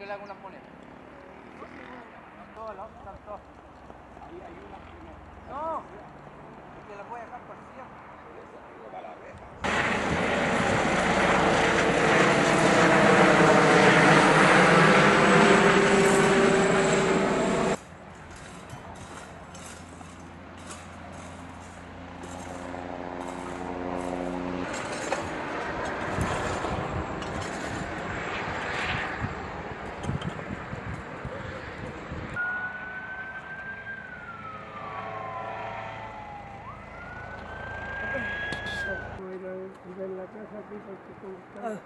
qué lago las ponen? Todos, ¿no? Están todos. Ahí hay una. Ir a- en la casa aquí, porque como está-